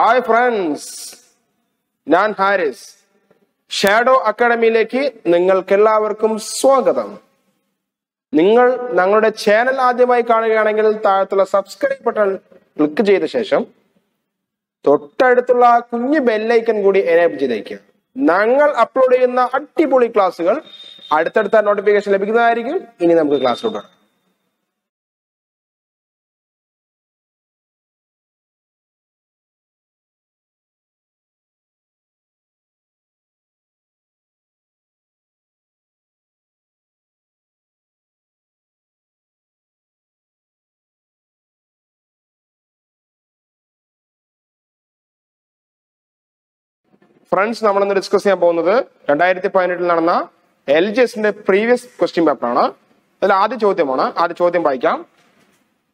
Hi friends ഞാൻ Haris. Shadow അക്കാഡമിയിലേക്ക് നിങ്ങൾക്ക് എല്ലാവർക്കും സ്വാഗതം. നിങ്ങൾ ഞങ്ങളുടെ ചാനൽ ആദ്യമായി കാണുകയാണെങ്കിൽ താഴത്തുള്ള സബ്സ്ക്രൈബ് ബട്ടൺ ക്ലിക്ക് ചെയ്ത ശേഷം തൊട്ടടുത്തുള്ള കുഞ്ഞു ബെല്ലൈക്കൺ കൂടി എനേബിൾ ചെയ്തേക്കുക ഞങ്ങൾ അപ്ലോഡ് ചെയ്യുന്ന അടിപൊളി ക്ലാസ്സുകൾ അടുത്തടുത്ത നോട്ടിഫിക്കേഷൻ ലഭിക്കുന്നതായിരിക്കും. ഇനി നമുക്ക് ക്ലാസ്സിലോട്ട് ഫ്രണ്ട്സ് നമ്മൾ ഇന്ന് ഡിസ്കസ് ചെയ്യാൻ പോകുന്നത് രണ്ടായിരത്തി പതിനെട്ടിൽ നടന്ന എൽ ജി എസിന്റെ പ്രീവിയസ് ക്വസ്റ്റ്യൻ പേപ്പറാണ് അതിൽ ആദ്യ ചോദ്യമാണ്. ആദ്യ ചോദ്യം വായിക്കാം.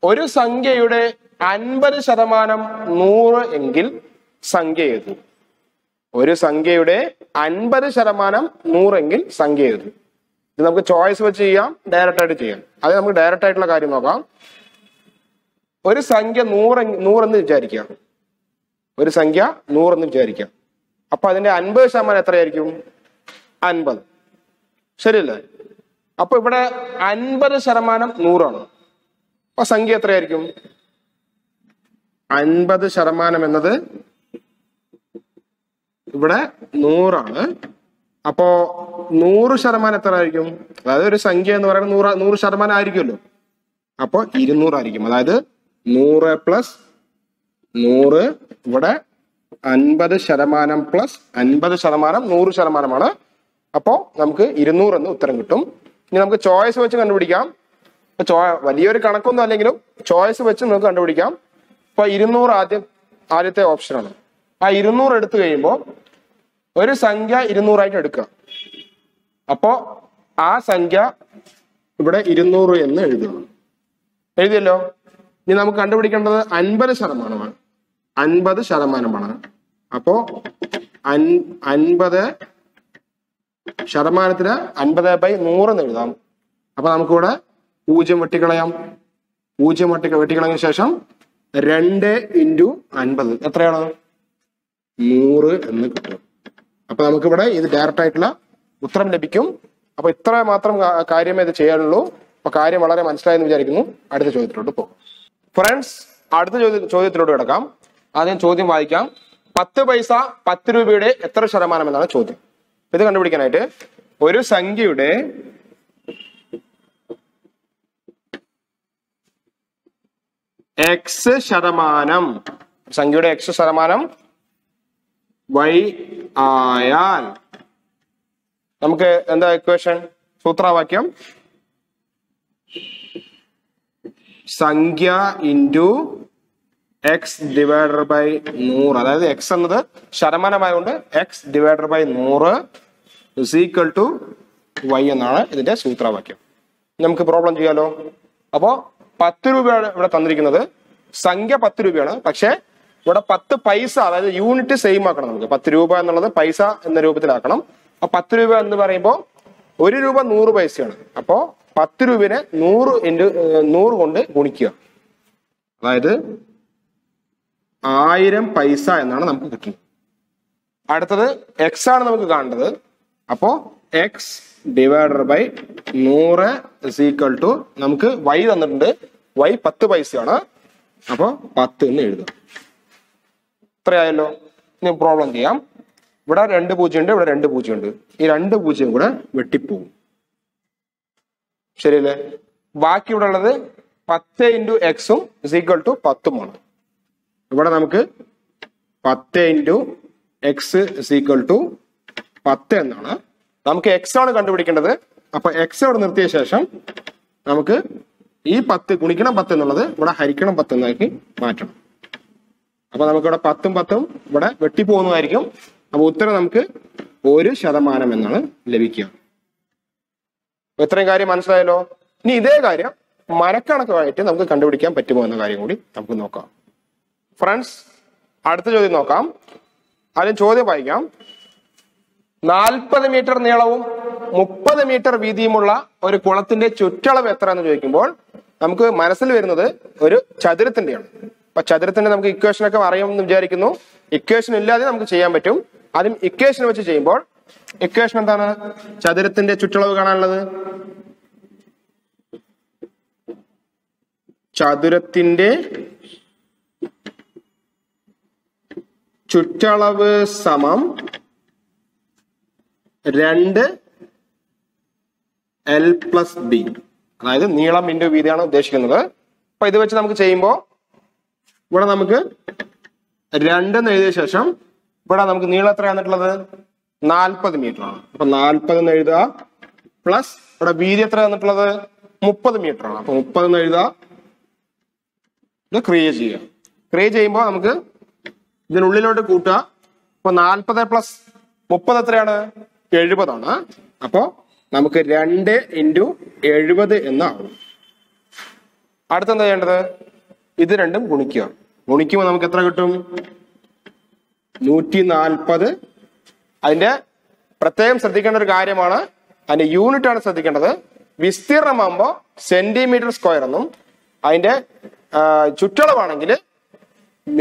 ഒരു സംഖ്യയുടെ അൻപത് ശതമാനം നൂറ് എങ്കിൽ സംഖ്യ എഴുതും. ഒരു സംഖ്യയുടെ അൻപത് ശതമാനം നൂറെങ്കിൽ സംഖ്യ എഴുതും. ഇത് നമുക്ക് ചോയ്സ് വെച്ച് ചെയ്യാം ഡയറക്റ്റ് ആയിട്ട് ചെയ്യാം. അത് നമുക്ക് ഡയറക്റ്റ് ആയിട്ടുള്ള കാര്യം നോക്കാം. ഒരു സംഖ്യ നൂറ് നൂറെന്ന് വിചാരിക്കാം ഒരു സംഖ്യ നൂറെന്ന് വിചാരിക്കാം അപ്പൊ അതിന്റെ അൻപത് ശതമാനം എത്രയായിരിക്കും? അൻപത്. ശരിയല്ലേ? അപ്പൊ ഇവിടെ അൻപത് ശതമാനം നൂറാണ്. അപ്പൊ സംഖ്യ എത്രയായിരിക്കും? അൻപത് ശതമാനം എന്നത് ഇവിടെ നൂറാണ്. അപ്പോ നൂറ് ശതമാനം എത്ര ആയിരിക്കും? അതായത് ഒരു സംഖ്യ എന്ന് പറയുന്നത് നൂറ് നൂറ് ശതമാനം ആയിരിക്കുമല്ലോ. അപ്പോ ഇരുന്നൂറായിരിക്കും. അതായത് നൂറ് പ്ലസ് നൂറ് ഇവിടെ അൻപത് ശതമാനം പ്ലസ് അൻപത് ശതമാനം നൂറ് ശതമാനമാണ്. അപ്പോൾ നമുക്ക് ഇരുന്നൂറ് എന്ന് ഉത്തരം കിട്ടും. ഇനി നമുക്ക് ചോയ്സ് വെച്ച് കണ്ടുപിടിക്കാം. ചോ വലിയൊരു കണക്കൊന്നും അല്ലെങ്കിലും ചോയ്സ് വെച്ച് നമുക്ക് കണ്ടുപിടിക്കാം. ഇപ്പൊ ഇരുന്നൂറ് ആദ്യം ആദ്യത്തെ ഓപ്ഷനാണ് ആ ഇരുന്നൂറ് എടുത്തു കഴിയുമ്പോൾ ഒരു സംഖ്യ ഇരുന്നൂറായിട്ട് എടുക്കുക. അപ്പോ ആ സംഖ്യ ഇവിടെ ഇരുന്നൂറ് എന്ന് എഴുതുക. എഴുതിയല്ലോ? ഇനി നമുക്ക് കണ്ടുപിടിക്കേണ്ടത് അൻപത് ശതമാനമാണ്. അൻപത് ശതമാനമാണ്. അപ്പോ അൻ അൻപത് ശതമാനത്തിന് അൻപത് ബൈ എന്ന് എഴുതാം. അപ്പൊ നമുക്കിവിടെ പൂജ്യം വെട്ടിക്കളയാം. പൂജ്യം വെട്ടി വെട്ടിക്കളഞ്ഞ ശേഷം രണ്ട് ഇന്റു അൻപത്. എത്രയാണ്? നൂറ് എന്ന് കിട്ടും. അപ്പൊ നമുക്കിവിടെ ഇത് ഡയറക്റ്റ് ആയിട്ടുള്ള ഉത്തരം ലഭിക്കും. അപ്പൊ ഇത്ര മാത്രം കാര്യമേ ഇത് ചെയ്യാനുള്ളൂ. അപ്പൊ കാര്യം വളരെ മനസ്സിലായെന്ന് വിചാരിക്കുന്നു. അടുത്ത ചോദ്യത്തിലോട്ട് പോകും. ഫ്രണ്ട്സ് അടുത്ത ചോദ്യ ചോദ്യത്തിലോട്ട് കിടക്കാം. ആദ്യം ചോദ്യം വായിക്കാം. പത്ത് പൈസ പത്ത് രൂപയുടെ എത്ര ശതമാനം എന്നാണ് ചോദ്യം. ഇത് കണ്ടുപിടിക്കാനായിട്ട് ഒരു സംഖ്യയുടെ എക്സ് ശതമാനം സംഖ്യയുടെ എക്സ് ശതമാനം വൈ ആയാൽ നമുക്ക് എന്താ ഇക്വേഷൻ സൂത്രവാക്യം സംഖ്യ ഇന്റു എക്സ് ഡിവൈഡർ ബൈ നൂറ്. അതായത് എക്സ് എന്നത് ശതമാനമായതുകൊണ്ട് എക്സ് ഡിവൈഡർ ബൈ നൂറ് ഈക്വൽ ടു വൈ എന്നാണ് ഇതിന്റെ സൂത്രവാക്യം. നമുക്ക് പ്രോബ്ലം ചെയ്യാലോ? അപ്പോ പത്ത് രൂപയാണ് ഇവിടെ തന്നിരിക്കുന്നത്. സംഖ്യ പത്ത് രൂപയാണ്. പക്ഷേ ഇവിടെ പത്ത് പൈസ അതായത് യൂണിറ്റ് സെയിം ആക്കണം നമുക്ക്. പത്ത് രൂപ എന്നുള്ളത് പൈസ എന്ന രൂപത്തിലാക്കണം. അപ്പൊ പത്ത് രൂപ എന്ന് പറയുമ്പോൾ ഒരു രൂപ നൂറ് പൈസയാണ്. അപ്പോ പത്ത് രൂപനെ നൂറ് ഇന്റു നൂറ് കൊണ്ട് ഗുണിക്കുക. അതായത് ആയിരം പൈസ എന്നാണ് നമുക്ക് കിട്ടുന്നത്. അടുത്തത് എക്സ് ആണ് നമുക്ക് കാണേണ്ടത്. അപ്പോ എക്സ് ഡിവൈഡർ ബൈ നൂറ് ഈക്വൽ ടു നമുക്ക് വൈ തന്നിട്ടുണ്ട്. വൈ പത്ത് പൈസയാണ്. അപ്പോ പത്ത് എന്ന് എഴുതുക. ഇത്രയായല്ലോ. ഇനി പ്രോബ്ലം ചെയ്യാം. ഇവിടെ രണ്ട് പൂജ്യം ഉണ്ട് ഇവിടെ രണ്ട് പൂജ്യം ഉണ്ട് ഈ രണ്ട് പൂജ്യം കൂടെ വെട്ടിപ്പോകും. ശരിയല്ലേ? ബാക്കി ഇവിടെ ഉള്ളത് പത്ത് ഇന്റു എക്സും ഈക്വൽ ടു പത്തുമാണ്. ഇവിടെ നമുക്ക് പത്ത് ഇന്റു എക്സ് സീക്വൽ ടു പത്ത് എന്നാണ്. നമുക്ക് എക്സ് ആണ് കണ്ടുപിടിക്കേണ്ടത്. അപ്പൊ എക്സ് അവിടെ നിർത്തിയ ശേഷം നമുക്ക് ഈ പത്ത് ഗുണിക്കണം പത്ത് എന്നുള്ളത് ഇവിടെ ഹരിക്കണം പത്ത് എന്നാക്കി മാറ്റണം. അപ്പൊ നമുക്ക് ഇവിടെ പത്തും പത്തും ഇവിടെ വെട്ടിപ്പോകുന്നതായിരിക്കും. അപ്പൊ ഉത്തരം നമുക്ക് ഒരു ശതമാനം എന്നാണ് ലഭിക്കുക. ഇത്രയും കാര്യം മനസ്സിലായല്ലോ? ഇനി ഇതേ കാര്യം മരക്കണക്കുമായിട്ട് നമുക്ക് കണ്ടുപിടിക്കാൻ പറ്റുമോ എന്ന കാര്യം കൂടി നമുക്ക് നോക്കാം. ഫ്രണ്ട്സ് അടുത്ത ചോദ്യം നോക്കാം. അതിന് ചോദ്യം വായിക്കാം. നാൽപ്പത് മീറ്റർ നീളവും മുപ്പത് മീറ്റർ വീതിയുമുള്ള ഒരു കുളത്തിന്റെ ചുറ്റളവ് എത്ര എന്ന് ചോദിക്കുമ്പോൾ നമുക്ക് മനസ്സിൽ വരുന്നത് ഒരു ചതുരത്തിന്റെയാണ്. അപ്പൊ ചതുരത്തിന്റെ നമുക്ക് ഇക്വേഷൻ ഒക്കെ അറിയാമെന്ന് വിചാരിക്കുന്നു. ഇക്വേഷൻ ഇല്ലാതെ നമുക്ക് ചെയ്യാൻ പറ്റും. ആദ്യം ഇക്വേഷൻ വെച്ച് ചെയ്യുമ്പോൾ ഇക്വേഷൻ എന്താണ്? ചതുരത്തിന്റെ ചുറ്റളവ് കാണാനുള്ളത്. ചതുരത്തിന്റെ ചുറ്റളവ് സമം രണ്ട് എൽ പ്ലസ് ബി അതായത് നീളം ഇന്റു വീതിയാണ് ഉദ്ദേശിക്കുന്നത്. അപ്പൊ ഇത് വെച്ച് നമുക്ക് ചെയ്യുമ്പോൾ ഇവിടെ നമുക്ക് രണ്ടെന്ന് എഴുതിയ ശേഷം ഇവിടെ നമുക്ക് നീളം എത്ര വന്നിട്ടുള്ളത്? നാൽപ്പത് മീറ്റർ ആണ്. അപ്പൊ നാൽപ്പത് എന്ന് എഴുതുക പ്ലസ് ഇവിടെ വീതി എത്ര വന്നിട്ടുള്ളത്? മുപ്പത് മീറ്റർ ആണ്. അപ്പൊ മുപ്പത് എന്ന് എഴുതുക ഇത് ക്രിയേറ്റ് ചെയ്യുക. ക്രിയേറ്റ് ചെയ്യുമ്പോൾ നമുക്ക് ഇതിനുള്ളിലോട്ട് കൂട്ടുക. അപ്പൊ നാൽപ്പത് പ്ലസ് മുപ്പത് എത്രയാണ്? എഴുപതാണ്. അപ്പോ നമുക്ക് രണ്ട് ഇന്റു എഴുപത് എന്നാവും. അടുത്തെന്താ ചെയ്യേണ്ടത്? ഇത് രണ്ടും ഗുണിക്കുക. ഗുണിക്കുമ്പോൾ നമുക്ക് എത്ര കിട്ടും? നൂറ്റി നാൽപ്പത് അതിന്റെ പ്രത്യേകം ശ്രദ്ധിക്കേണ്ട ഒരു കാര്യമാണ്. അതിന്റെ യൂണിറ്റ് ആണ് ശ്രദ്ധിക്കേണ്ടത്. വിസ്തീർണമാകുമ്പോൾ സെന്റിമീറ്റർ സ്ക്വയർ എന്നും അതിന്റെ ചുറ്റളവാണെങ്കിൽ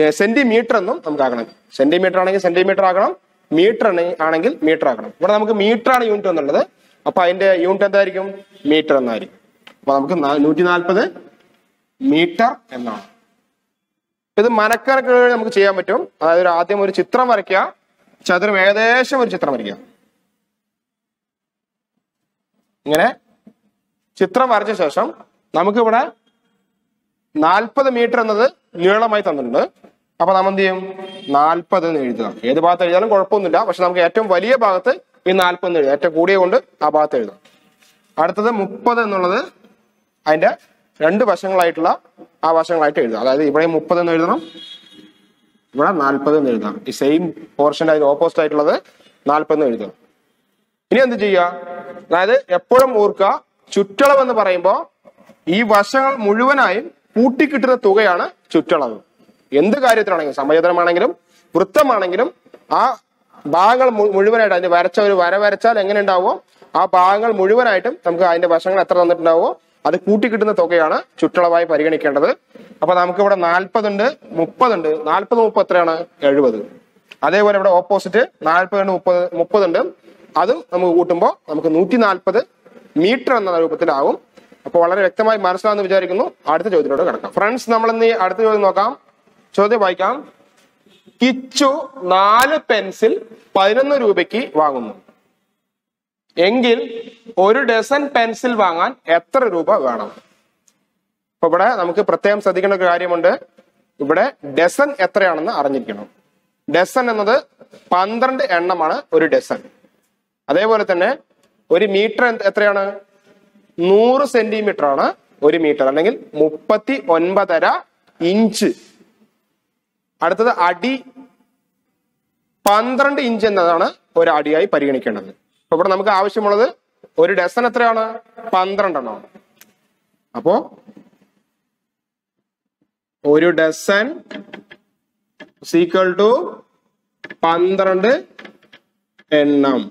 സെന്റിമീറ്റർ എന്നും നമുക്ക് ആക്കണം സെന്റിമീറ്റർ ആണെങ്കിൽ സെന്റിമീറ്റർ ആകണം മീറ്റർ ആണെങ്കിൽ മീറ്റർ ആകണം ഇവിടെ നമുക്ക് മീറ്റർ ആണ് യൂണിറ്റ് എന്നുള്ളത്. അപ്പൊ അതിന്റെ യൂണിറ്റ് എന്തായിരിക്കും? മീറ്റർ എന്നായിരിക്കും. അപ്പൊ നമുക്ക് നൂറ്റി നാൽപ്പത് മീറ്റർ എന്നാണ്. ഇത് മനക്കണക്ക് നമുക്ക് ചെയ്യാൻ പറ്റും. അതായത് ആദ്യം ഒരു ചിത്രം വരയ്ക്കുക. ചതുരം ഏകദേശം ഒരു ചിത്രം വരയ്ക്കുക. ഇങ്ങനെ ചിത്രം വരച്ച ശേഷം നമുക്കിവിടെ നാൽപ്പത് മീറ്റർ എന്നത് നീളമായി തന്നിട്ടുണ്ട്. അപ്പൊ നമ്മൾ എന്ത് ചെയ്യും? നാൽപ്പത് എന്ന് എഴുതുക ഏത് ഭാഗത്ത് എഴുതാനും കുഴപ്പമൊന്നുമില്ല. പക്ഷെ നമുക്ക് ഏറ്റവും വലിയ ഭാഗത്ത് ഈ നാൽപ്പത് എഴുതാം. ഏറ്റവും കൂടിയ കൊണ്ട് ആ ഭാഗത്ത് എഴുതാം. അടുത്തത് മുപ്പത് എന്നുള്ളത് അതിന്റെ രണ്ട് വശങ്ങളായിട്ടുള്ള ആ വശങ്ങളായിട്ട് എഴുതാം. അതായത് ഇവിടെ മുപ്പത് എന്ന് എഴുതണം. ഇവിടെ നാൽപ്പത് എന്ന് എഴുതാം. ഈ സെയിം പോർഷൻ അതിന് ഓപ്പോസിറ്റ് ആയിട്ടുള്ളത് നാൽപ്പത് എന്ന് എഴുതണം. ഇനി എന്ത് ചെയ്യുക? അതായത് എപ്പോഴും ഓർക്കുക ചുറ്റളവ് എന്ന് പറയുമ്പോൾ ഈ വശങ്ങൾ മുഴുവനായും കൂട്ടിക്കിട്ടുന്ന തുകയാണ് ചുറ്റളവ്. എന്ത് കാര്യത്തിലാണെങ്കിലും സമചതുരമാണെങ്കിലും വൃത്തമാണെങ്കിലും ആ ഭാഗങ്ങൾ മുഴുവനായിട്ട് അതിന്റെ വരച്ച ഒരു വര വരച്ചാൽ എങ്ങനെ ഉണ്ടാവുമോ ആ ഭാഗങ്ങൾ മുഴുവനായിട്ടും നമുക്ക് അതിന്റെ വശങ്ങൾ എത്ര തന്നിട്ടുണ്ടാവോ അത് കൂട്ടിക്കിട്ടുന്ന തുകയാണ് ചുറ്റളവായി പരിഗണിക്കേണ്ടത്. അപ്പൊ നമുക്ക് ഇവിടെ നാൽപ്പതുണ്ട് മുപ്പതുണ്ട്. നാൽപ്പത് മുപ്പത് എത്രയാണ്? എഴുപത്. അതേപോലെ ഇവിടെ ഓപ്പോസിറ്റ് നാൽപ്പതുണ്ട് മുപ്പത് മുപ്പതുണ്ട്. അതും നമുക്ക് കൂട്ടുമ്പോൾ നമുക്ക് നൂറ്റി നാൽപ്പത് മീറ്റർ എന്ന രൂപത്തിലാവും. അപ്പോൾ വളരെ വ്യക്തമായി മനസ്സിലാവുന്ന വിചാരിക്കുന്നു. അടുത്ത ചോദ്യത്തിലോട്ട് കിടക്കാം. ഫ്രണ്ട്സ് നമ്മൾ ഇന്ന് അടുത്ത ചോദ്യം നോക്കാം. ചോദ്യം വായിക്കാം. കിച്ചു നാല് പെൻസിൽ പതിനൊന്ന് രൂപയ്ക്ക് വാങ്ങുന്നു. എങ്കിൽ ഒരു ഡസൻ പെൻസിൽ വാങ്ങാൻ എത്ര രൂപ വേണം? അപ്പൊ ഇവിടെ നമുക്ക് പ്രത്യേകം ശ്രദ്ധിക്കേണ്ട ഒരു കാര്യമുണ്ട്. ഇവിടെ ഡസൻ എത്രയാണെന്ന് അറിഞ്ഞിരിക്കണം. ഡസൻ എന്നത് പന്ത്രണ്ട് എണ്ണമാണ് ഒരു ഡസൻ. അതേപോലെ തന്നെ ഒരു മീറ്റർ എത്രയാണ്? നൂറ് സെന്റിമീറ്റർ ആണ് ഒരു മീറ്റർ അല്ലെങ്കിൽ മുപ്പത്തി ഒൻപതര ഇഞ്ച്. അടുത്തത് അടി പന്ത്രണ്ട് ഇഞ്ച് എന്നതാണ് ഒരു അടിയായി പരിഗണിക്കേണ്ടത്. അപ്പൊ ഇവിടെ നമുക്ക് ആവശ്യമുള്ളത് ഒരു ഡസൻ എത്രയാണ്? പന്ത്രണ്ടെണ്ണമാണ് അപ്പോ ഒരു ഡസൻ സീക്വൽ ടു പന്ത്രണ്ട് എണ്ണം.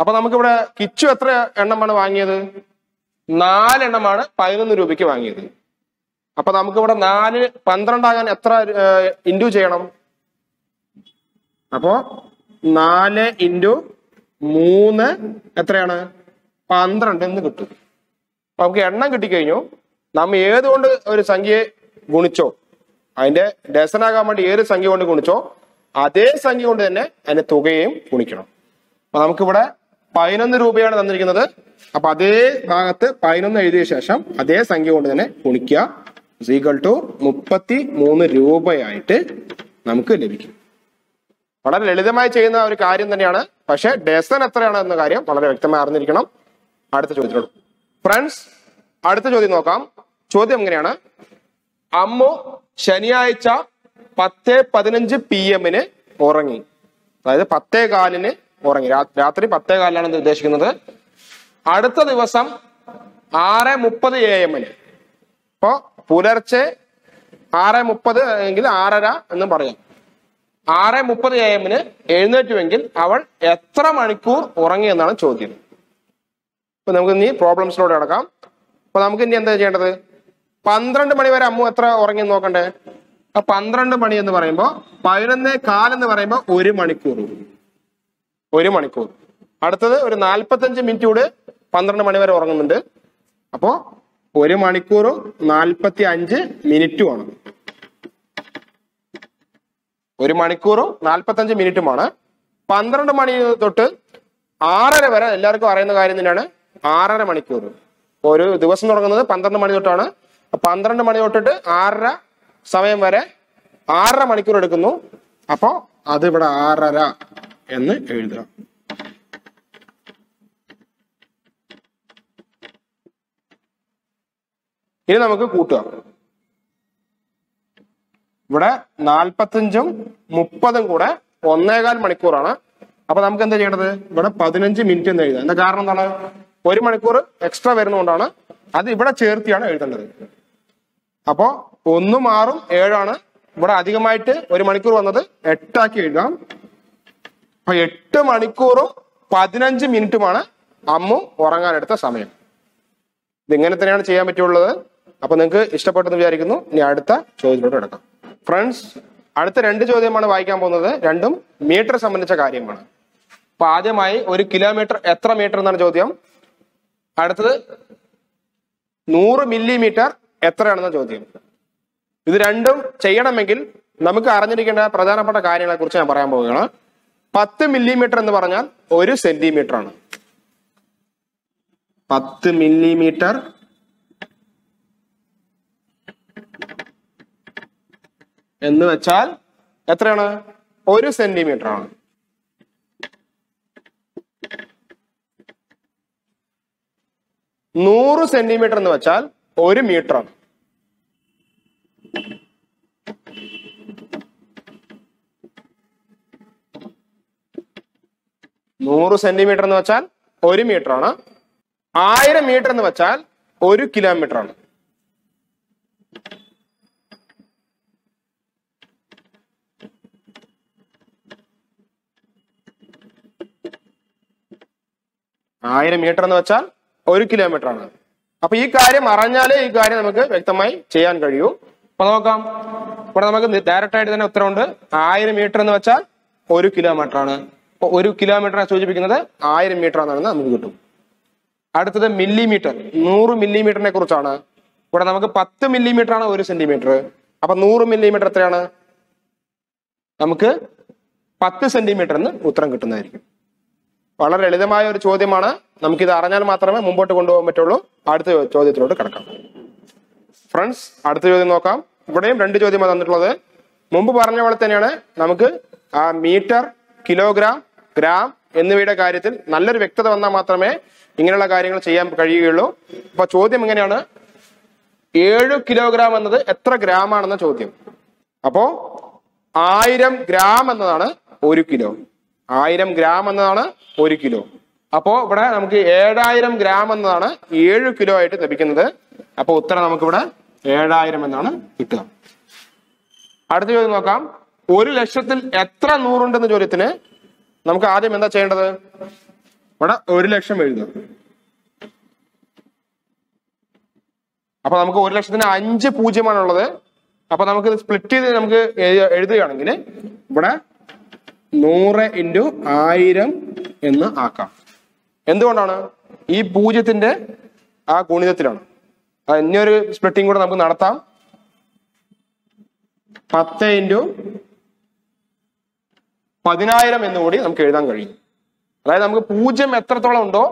അപ്പൊ നമുക്കിവിടെ കിച്ചു എത്ര എണ്ണമാണ് വാങ്ങിയത്? നാലെണ്ണമാണ് പതിനൊന്ന് രൂപയ്ക്ക് വാങ്ങിയത്. അപ്പൊ നമുക്കിവിടെ നാല് പന്ത്രണ്ടാകാൻ എത്ര ഇന്റു ചെയ്യണം? അപ്പോ നാല് ഇന്റു മൂന്ന് എത്രയാണ്? പന്ത്രണ്ട് എന്ന് കിട്ടും. അപ്പൊ നമുക്ക് എണ്ണം കിട്ടിക്കഴിഞ്ഞു. നമ്മ ഏതുകൊണ്ട് ഒരു സംഖ്യയെ ഗുണിച്ചോ അതിന്റെ ഡസനാകാൻ വേണ്ടി ഏത് സംഖ്യ കൊണ്ട് ഗുണിച്ചോ അതേ സംഖ്യ കൊണ്ട് തന്നെ അതിന്റെ തുകയും ഗുണിക്കണം. അപ്പൊ നമുക്കിവിടെ പതിനൊന്ന് രൂപയാണ് തന്നിരിക്കുന്നത്. അപ്പൊ അതേ ഭാഗത്ത് പതിനൊന്ന് എഴുതിയ ശേഷം അതേ സംഖ്യ കൊണ്ട് തന്നെ ഗുണിക്കുക സീക്വൽ ടു മുപ്പത്തി മൂന്ന് രൂപയായിട്ട് നമുക്ക് ലഭിക്കും. വളരെ ലളിതമായി ചെയ്യുന്ന ഒരു കാര്യം തന്നെയാണ്. പക്ഷെ ഡസൻ എത്രയാണ് എന്ന കാര്യം വളരെ വ്യക്തമായി അറിഞ്ഞിരിക്കണം. അടുത്ത ചോദ്യത്തിലോട് ഫ്രണ്ട്സ് അടുത്ത ചോദ്യം നോക്കാം. ചോദ്യം എങ്ങനെയാണ്? അമ്മു ശനിയാഴ്ച പത്ത് പതിനഞ്ച് പി എമ്മിന് ഉറങ്ങി. അതായത് പത്തേ കാലിന് ഉറങ്ങി. രാത്രി പത്തേ കാലിലാണ് ഇത് ഉദ്ദേശിക്കുന്നത്. അടുത്ത ദിവസം ആറ് മുപ്പത് എ എമ്മിന് അപ്പോ പുലർച്ചെ ആറ് മുപ്പത് എങ്കിൽ ആറര എന്ന് പറയാം. ആറ് മുപ്പത് എ എമ്മിന് എഴുന്നേറ്റുവെങ്കിൽ അവൾ എത്ര മണിക്കൂർ ഉറങ്ങി എന്നാണ് ചോദ്യം. അപ്പൊ നമുക്ക് ഇനി പ്രോബ്ലംസിലൂടെ നടക്കാം അപ്പൊ നമുക്ക് ഇനി എന്താ ചെയ്യേണ്ടത്? പന്ത്രണ്ട് മണി വരെ അമ്മു എത്ര ഉറങ്ങി നോക്കണ്ടേ? പന്ത്രണ്ട് മണി എന്ന് പറയുമ്പോൾ പതിനൊന്നേ കാലെന്ന് പറയുമ്പോൾ ഒരു മണിക്കൂർ. ഒരു മണിക്കൂർ. അടുത്തത് ഒരു നാൽപ്പത്തഞ്ച് മിനിറ്റ് കൂടെ പന്ത്രണ്ട് മണി വരെ ഉറങ്ങുന്നുണ്ട്. അപ്പോ ഒരു മണിക്കൂറും നാൽപ്പത്തി അഞ്ച് മിനിറ്റുമാണ് ഒരു മണിക്കൂറും നാൽപ്പത്തഞ്ച് മിനിറ്റുമാണ്. പന്ത്രണ്ട് മണി തൊട്ട് ആറര വരെ എല്ലാവർക്കും അറിയുന്ന കാര്യം തന്നെയാണ്. ആറര മണിക്കൂർ. ഒരു ദിവസം തുടങ്ങുന്നത് പന്ത്രണ്ട് മണി തൊട്ടാണ്. പന്ത്രണ്ട് മണി തൊട്ടിട്ട് ആറര സമയം വരെ ആറര മണിക്കൂർ എടുക്കുന്നു. അപ്പോ അത് ഇവിടെ ആറര എന്ന് എഴുതാം. ഇനി നമുക്ക് കൂട്ടുക. ഇവിടെ നാൽപ്പത്തഞ്ചും മുപ്പതും കൂടെ ഒന്നേകാൽ മണിക്കൂറാണ്. അപ്പൊ നമുക്ക് എന്താ ചെയ്യേണ്ടത്? ഇവിടെ പതിനഞ്ച് മിനിറ്റ് എന്ന് എഴുതാം. എന്താ കാരണം എന്താണ്? ഒരു മണിക്കൂർ എക്സ്ട്രാ വരുന്നതുകൊണ്ടാണ് അത് ഇവിടെ ചേർത്തിയാണ് എഴുതേണ്ടത്. അപ്പോ ഒന്നും ആറും ഏഴാണ് ഇവിടെ അധികമായിട്ട് ഒരു മണിക്കൂർ വന്നത് എട്ടാക്കി എഴുതാം. അപ്പൊ എട്ട് മണിക്കൂറും പതിനഞ്ച് മിനിറ്റുമാണ് അമ്മു ഉറങ്ങാനെടുത്ത സമയം. ഇതിങ്ങനെ തന്നെയാണ് ചെയ്യാൻ പറ്റുള്ളത്. അപ്പൊ നിങ്ങൾക്ക് ഇഷ്ടപ്പെട്ടെന്ന് വിചാരിക്കുന്നു. ഇനി അടുത്ത ചോദ്യത്തിലോട്ട് കിടക്കാം. ഫ്രണ്ട്സ് അടുത്ത രണ്ട് ചോദ്യമാണ് വായിക്കാൻ പോകുന്നത്. രണ്ടും മീറ്റർ സംബന്ധിച്ച കാര്യമാണ്. അപ്പൊ ആദ്യമായി ഒരു കിലോമീറ്റർ എത്ര മീറ്റർ എന്നാണ് ചോദ്യം. അടുത്തത് നൂറ് മില്ലിമീറ്റർ എത്രയാണെന്ന ചോദ്യം. ഇത് രണ്ടും ചെയ്യണമെങ്കിൽ നമുക്ക് അറിഞ്ഞിരിക്കേണ്ട പ്രധാനപ്പെട്ട കാര്യങ്ങളെ കുറിച്ച് ഞാൻ പറയാൻ പോവുകയാണ്. പത്ത് മില്ലിമീറ്റർ എന്ന് പറഞ്ഞാൽ ഒരു സെന്റിമീറ്റർ ആണ് പത്ത് മില്ലിമീറ്റർ. എന്ന് വെച്ചാൽ എത്രയാണ്? ഒരു സെന്റിമീറ്റർ ആണ് നൂറ് സെന്റിമീറ്റർ എന്ന് വെച്ചാൽ ഒരു മീറ്റർ ആണ് നൂറ് സെന്റിമീറ്റർ എന്ന് വെച്ചാൽ ഒരു മീറ്റർ ആണ്. ആയിരം മീറ്റർ എന്ന് വെച്ചാൽ ഒരു കിലോമീറ്റർ ആണ്. ആയിരം മീറ്റർ എന്ന് വെച്ചാൽ ഒരു കിലോമീറ്റർ ആണ്. അപ്പൊ ഈ കാര്യം അറിഞ്ഞാലേ ഈ കാര്യം നമുക്ക് വ്യക്തമായി ചെയ്യാൻ കഴിയൂ. അപ്പൊ നോക്കാം. ഇവിടെ നമുക്ക് ഡയറക്റ്റ് ആയിട്ട് തന്നെ ഉത്തരവുണ്ട്. ആയിരം മീറ്റർ എന്ന് വെച്ചാൽ ഒരു കിലോമീറ്റർ ആണ്. അപ്പൊ ഒരു കിലോമീറ്ററെ സൂചിപ്പിക്കുന്നത്. ആയിരം മീറ്റർ ആണെന്ന് നമുക്ക് കിട്ടും. അടുത്തത് മില്ലിമീറ്റർ. നൂറ് മില്ലിമീറ്ററിനെ കുറിച്ചാണ്. ഇവിടെ നമുക്ക് പത്ത് മില്ലിമീറ്റർ ആണ് ഒരു സെന്റിമീറ്റർ. അപ്പൊ നൂറ് മില്ലിമീറ്റർ എത്രയാണ്? നമുക്ക് പത്ത് സെന്റിമീറ്റർ എന്ന് ഉത്തരം കിട്ടുന്നതായിരിക്കും. വളരെ ലളിതമായ ഒരു ചോദ്യമാണ്. നമുക്കിത് അറിഞ്ഞാൽ മാത്രമേ മുമ്പോട്ട് കൊണ്ടുപോകാൻ പറ്റുള്ളൂ. അടുത്ത ചോദ്യത്തിലോട്ട് കിടക്കാം. ഫ്രണ്ട്സ് അടുത്ത ചോദ്യം നോക്കാം. ഇവിടെയും രണ്ട് ചോദ്യമാണ് തന്നിട്ടുള്ളത്. മുമ്പ് പറഞ്ഞ പോലെ തന്നെയാണ് നമുക്ക് ആ മീറ്റർ കിലോഗ്രാം ഗ്രാം എന്നിവയുടെ കാര്യത്തിൽ നല്ലൊരു വ്യക്തത വന്നാൽ മാത്രമേ ഇങ്ങനെയുള്ള കാര്യങ്ങൾ ചെയ്യാൻ കഴിയുകയുള്ളൂ. അപ്പൊ ചോദ്യം ഇങ്ങനെയാണ്. ഏഴ് കിലോഗ്രാം എന്നത് എത്ര ഗ്രാം ആണെന്ന ചോദ്യം. അപ്പോ ആയിരം ഗ്രാം എന്നതാണ് ഒരു കിലോ. ആയിരം ഗ്രാം എന്നതാണ് ഒരു കിലോ. അപ്പോ ഇവിടെ നമുക്ക് ഏഴായിരം ഗ്രാം എന്നതാണ് ഏഴ് കിലോ ആയിട്ട് ലഭിക്കുന്നത്. അപ്പൊ ഉത്തരം നമുക്കിവിടെ ഏഴായിരം എന്നാണ് കിട്ടുക. അടുത്ത ചോദ്യം നോക്കാം. ഒരു ലക്ഷത്തിൽ എത്ര നൂറുണ്ടെന്ന ചോദ്യത്തിന് നമുക്ക് ആദ്യം എന്താ ചെയ്യേണ്ടത്? ഇവിടെ ഒരു ലക്ഷം എഴുതുക. അപ്പൊ നമുക്ക് ഒരു ലക്ഷത്തിന് അഞ്ച് പൂജ്യമാണുള്ളത്. അപ്പൊ നമുക്ക് സ്പ്ലിറ്റ് ചെയ്ത് നമുക്ക് എഴു- എഴുതുകയാണെങ്കിൽ ഇവിടെ നൂറ് ഇന്റു ആയിരം എന്ന് ആക്കാം. എന്തുകൊണ്ടാണ്? ഈ പൂജ്യത്തിന്റെ ആ ഗുണിതത്തിലാണ്. ഇനിയൊരു സ്പ്ലിറ്റിംഗ് കൂടെ നമുക്ക് നടത്താം. പത്ത് ഇന്റു പതിനായിരം എന്ന് കൂടി നമുക്ക് എഴുതാൻ കഴിയും. അതായത് നമുക്ക് പൂജ്യം എത്രത്തോളം ഉണ്ടോ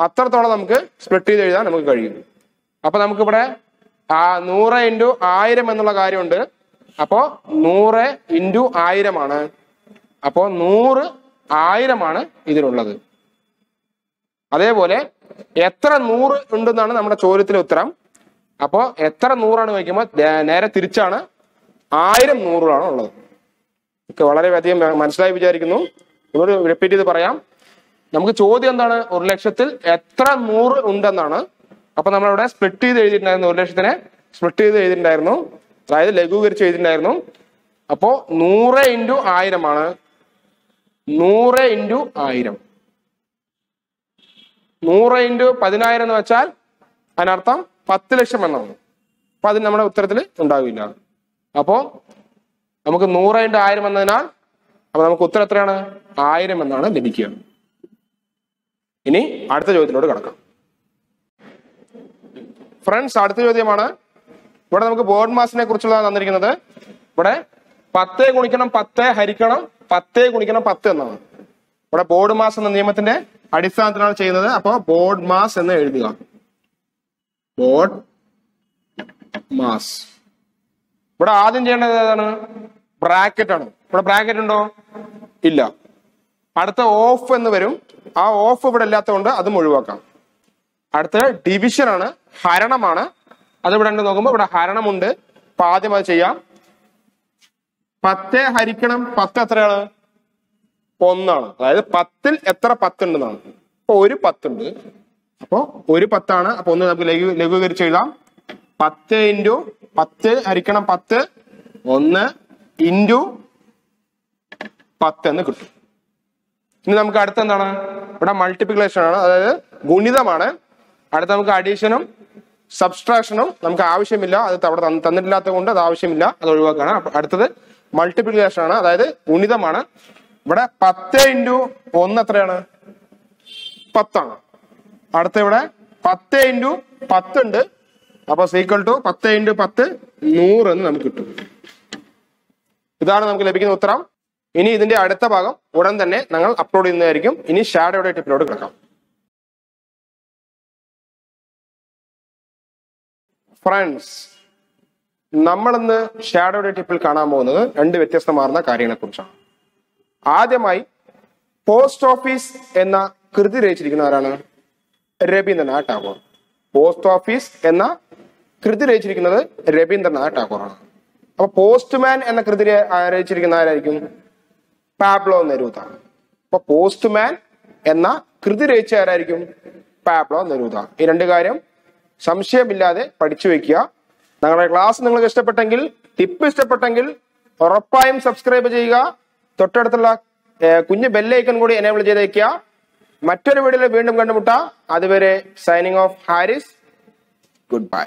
അത്രത്തോളം നമുക്ക് സ്പ്ലിറ്റ് ചെയ്ത് എഴുതാൻ നമുക്ക് കഴിയും. അപ്പൊ നമുക്കിവിടെ ആ നൂറ് ഇന്റു ആയിരം എന്നുള്ള കാര്യമുണ്ട്. അപ്പോ നൂറ് ഇന്റു ആയിരമാണ്. അപ്പോ നൂറ് ആയിരമാണ് ഇതിലുള്ളത് അതേപോലെ എത്ര നൂറ് ഉണ്ടെന്നാണ് നമ്മുടെ ചോദ്യത്തിലെ ഉത്തരം. അപ്പോ എത്ര നൂറാണ് ചോദിക്കുമ്പോൾ നേരെ തിരിച്ചാണ് ആയിരം നൂറാണ് ഉള്ളത്. ഒക്കെ വളരെ അധികം മനസ്സിലായി വിചാരിക്കുന്നു. ഒന്നുകൂടി റിപ്പീറ്റ് ചെയ്ത് പറയാം. നമുക്ക് ചോദ്യം എന്താണ്? ഒരു ലക്ഷത്തിൽ എത്ര നൂറ് ഉണ്ടെന്നാണ്. അപ്പൊ നമ്മളിവിടെ സ്പ്ലിറ്റ് ചെയ്ത് എഴുതിയിട്ടുണ്ടായിരുന്നു ഒരു ലക്ഷത്തിനെ. സ്പ്ലിറ്റ് ചെയ്ത് എഴുതിയിട്ടുണ്ടായിരുന്നു. അതായത് ലഘൂകരിച്ച് എഴുതിയിട്ടുണ്ടായിരുന്നു. അപ്പോ നൂറ് ഇന്റു ആയിരമാണ് നൂറ് ഇന്റു ആയിരം. നൂറ് ഇന്റു പതിനായിരം എന്ന് വെച്ചാൽ അതിനർത്ഥം പത്ത് ലക്ഷം എന്നാണ്. അപ്പൊ അത് നമ്മുടെ ഉത്തരത്തിൽ ഉണ്ടാവില്ല. അപ്പോ നമുക്ക് നൂറ് ഇന്റു ആയിരം എന്നതിനാൽ അപ്പൊ നമുക്ക് ഉത്തരം എത്രയാണ്? ആയിരം എന്നാണ് ലഭിക്കുക. ഇനി അടുത്ത ചോദ്യത്തിലോട്ട് കടക്കാം. ഫ്രണ്ട്സ് അടുത്ത ചോദ്യമാണ്. ഇവിടെ നമുക്ക് ബോർഡ് മാസിനെ കുറിച്ചുള്ള തന്നിരിക്കുന്നത്. ഇവിടെ പത്ത് ഗുണിക്കണം പത്ത് ഹരിക്കണം പത്ത് ഗുണിക്കണം പത്ത് എന്നാണ്. ഇവിടെ ബോർഡ് മാസ് എന്ന നിയമത്തിന്റെ അടിസ്ഥാനത്തിലാണ് ചെയ്യുന്നത്. അപ്പോൾ ബോർഡ് മാസ് എന്ന് എഴുതുക. BODMAS. ഇവിടെ ആദ്യം ചെയ്യേണ്ടത് ഏതാണ്? ബ്രാക്കറ്റ് ആണ്. ഇവിടെ ബ്രാക്കറ്റ് ഉണ്ടോ? ഇല്ല. അടുത്ത ഓഫ് എന്ന് വരും. ആ ഓഫ് ഇവിടെ ഇല്ലാത്തതുകൊണ്ട് അതും ഒഴിവാക്കാം അടുത്ത ഡിവിഷൻ ആണ്. ഹരണമാണ്. അത് ഇവിടെ ഉണ്ട് നോക്കുമ്പോൾ ഇവിടെ ഹരണമുണ്ട്. അപ്പൊ ആദ്യം അത് ചെയ്യാം. പത്തേ ഹരിക്കണം. പത്ത് എത്രയാണ്? ഒന്നാണ്. അതായത് പത്തിൽ എത്ര പത്തുണ്ടെന്നാണ്. അപ്പൊ ഒരു പത്തുണ്ട്. അപ്പോ ഒരു പത്താണ്. അപ്പൊ ഒന്ന് നമുക്ക് ലഘു ലഘൂകരിച്ച് എഴുതാം. പത്ത് ഇന്റു പത്ത് ഹരിക്കണം പത്ത്. ഒന്ന് ഇന്റു പത്ത് എന്ന് കിട്ടും. ഇനി നമുക്ക് അടുത്ത എന്താണ്? ഇവിടെ മൾട്ടിപ്ലിക്കേഷൻ ആണ്. അതായത് ഗുണിതമാണ്. അടുത്ത നമുക്ക് അഡീഷനും സബ്സ്ട്രാക്ഷനും നമുക്ക് ആവശ്യമില്ല. അത് അവിടെ തന്നിട്ടില്ലാത്ത കൊണ്ട് അത് ആവശ്യമില്ല. അത് ഒഴിവാക്കാണ്. അപ്പൊ അടുത്തത് മൾട്ടിപ്ലിക്കേഷൻ ആണ്. അതായത് ഗുണിതമാണ്. ഇവിടെ പത്ത് ഇന്റു ഒന്ന് എത്രയാണ്? പത്താണ്. അടുത്ത ഇവിടെ പത്ത് ഇന്റു പത്തുണ്ട്. അപ്പൊ സീക്വൽ ടു പത്ത് ഇന്റു പത്ത് നൂറ് എന്ന് നമുക്ക് കിട്ടും. ഇതാണ് നമുക്ക് ലഭിക്കുന്ന ഉത്തരം. ഇനി ഇതിന്റെ അടുത്ത ഭാഗം ഉടൻ തന്നെ ഞങ്ങൾ അപ്ലോഡ് ചെയ്യുന്നതായിരിക്കും. ഇനി ഷാഡോയുടെ ടിപ്പിലോട് കിടക്കാം. ഫ്രണ്ട്സ് നമ്മളിന്ന് ഷാഡോയുടെ ടിപ്പിൽ കാണാൻ പോകുന്നത് രണ്ട് വ്യത്യസ്തമാർന്ന കാര്യങ്ങളെ കുറിച്ചാണ് ആദ്യമായി പോസ്റ്റ് ഓഫീസ് എന്ന കൃതി രചിച്ചിരിക്കുന്ന ആരാണ്? രവീന്ദ്രനാഥ് ടാഗോർ. പോസ്റ്റ് ഓഫീസ് എന്ന കൃതി രചിച്ചിരിക്കുന്നത് രവീന്ദ്രനാഥ് ടാഗോറാണ്. അപ്പൊ പോസ്റ്റ്മാൻ എന്ന കൃതി ആരോചിച്ചിരിക്കുന്ന രചിച്ചിരിക്കുന്ന ആരായിരിക്കും പാബ്ലോ നെരൂതാണ് അപ്പൊ പോസ്റ്റ്മാൻ എന്ന കൃതി രചിച്ച ആരായിരിക്കും? പാബ്ലോ നെരൂത ഈ രണ്ട് കാര്യം സംശയമില്ലാതെ പഠിച്ചു വെക്കുക. ഞങ്ങളുടെ ക്ലാസ് നിങ്ങൾക്ക് ഇഷ്ടപ്പെട്ടെങ്കിൽ ടിപ്പ് ഇഷ്ടപ്പെട്ടെങ്കിൽ ഉറപ്പായും സബ്സ്ക്രൈബ് ചെയ്യുക. തൊട്ടടുത്തുള്ള കുഞ്ഞ് ബെല്ലൈക്കൺ കൂടി എനേബിൾ ചെയ്തേക്കുക മറ്റൊരു വീഡിയോയിൽ വീണ്ടും കണ്ടുമുട്ടാം. അതുവരെ signing off Haris good bye